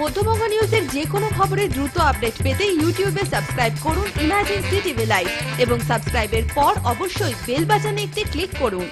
মধ্যবঙ্গ নিউজের যে কোনো খবরের দ্রুত আপডেট পেতে ইউটিউবে সাবস্ক্রাইব করুন ইমার্জেন্সি টিভি লাইভ এবং সাবস্ক্রাইবের পর অবশ্যই বেল বাজানে একটি ক্লিক করুন।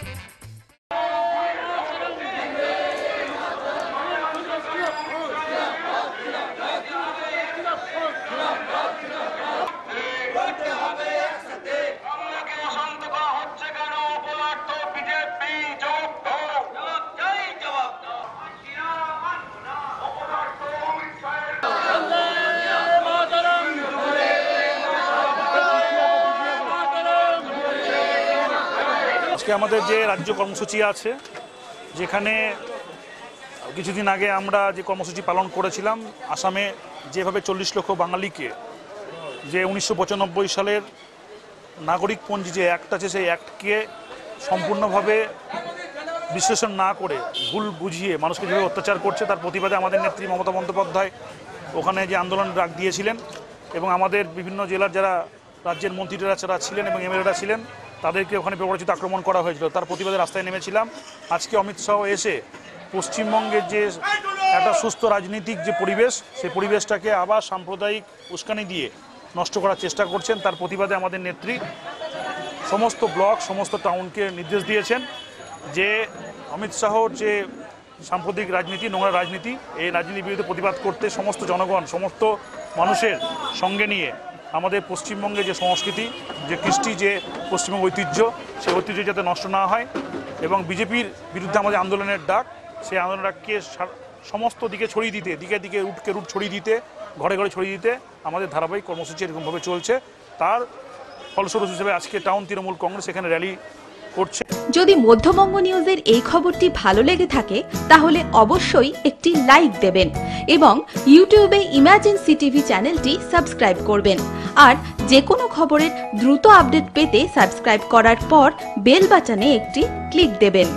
আজকে আমাদের যে রাজ্য কর্মসূচি আছে, যেখানে কিছুদিন আগে আমরা যে কর্মসূচি পালন করেছিলাম, আসামে যেভাবে চল্লিশ লক্ষ বাঙালিকে যে উনিশশো পঁচানব্বই সালের নাগরিকপঞ্জি যে অ্যাক্ট আছে, সেই অ্যাক্টকে সম্পূর্ণভাবে বিশ্লেষণ না করে, ভুল বুঝিয়ে মানুষকে যেভাবে অত্যাচার করছে, তার প্রতিবাদে আমাদের নেত্রী মমতা বন্দ্যোপাধ্যায় ওখানে যে আন্দোলন ডাক দিয়েছিলেন এবং আমাদের বিভিন্ন জেলার যারা রাজ্যের মন্ত্রীরা যারা ছিলেন এবং এমএলএরা ছিলেন তাদেরকে ওখানে প্রবর্তিত আক্রমণ করা হয়েছিল। তার প্রতিবাদে রাস্তায় নেমেছিলাম। আজকে অমিত শাহ এসে পশ্চিমবঙ্গের যে একটা সুস্থ রাজনৈতিক যে পরিবেশ, সেই পরিবেশটাকে আবার সাম্প্রদায়িক উস্কানি দিয়ে নষ্ট করার চেষ্টা করছেন। তার প্রতিবাদে আমাদের নেত্রী সমস্ত ব্লক, সমস্ত টাউনকে নির্দেশ দিয়েছেন যে অমিত শাহর যে সাম্প্রতিক রাজনীতি, নোংরা রাজনীতি, এই রাজনীতির বিরুদ্ধে প্রতিবাদ করতে সমস্ত জনগণ, সমস্ত মানুষের সঙ্গে নিয়ে আমাদের পশ্চিমবঙ্গে যে সংস্কৃতি, যে কৃষ্টি, যে পশ্চিমবঙ্গ ঐতিহ্য, সেই ঐতিহ্য যাতে নষ্ট না হয় এবং বিজেপির বিরুদ্ধে আমাদের আন্দোলনের ডাক, সেই আন্দোলনের ডাককে সমস্ত দিকে ছড়িয়ে দিতে, দিকে দিকে রুটকে রুট ছড়িয়ে দিতে, ঘরে ঘরে ছড়িয়ে দিতে আমাদের ধারাবাহিক কর্মসূচি এরকমভাবে চলছে। তার ফলস্বরূপ হিসেবে আজকে টাউন তৃণমূল কংগ্রেস এখানে র্যালি করছে। যদি মধ্যবঙ্গ নিউজের এই খবরটি ভালো লেগে থাকে, তাহলে অবশ্যই একটি লাইক দেবেন এবং ইউটিউবে ইমার্জেন্সি টিভি চ্যানেলটি সাবস্ক্রাইব করবেন। আর যে কোনো খবরের দ্রুত আপডেট পেতে সাবস্ক্রাইব করার পর বেল বাটনে একটি ক্লিক দেবেন।